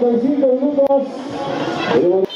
Benfica, Lucas.